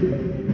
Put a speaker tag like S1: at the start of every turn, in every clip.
S1: Thank you.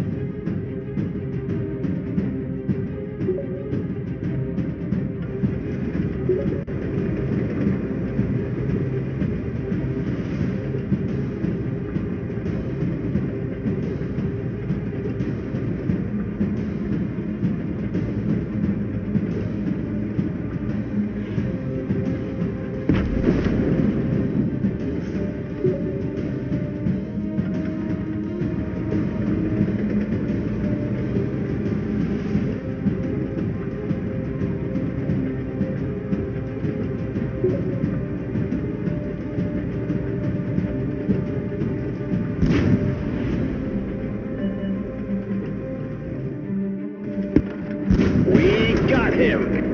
S1: him.